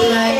Like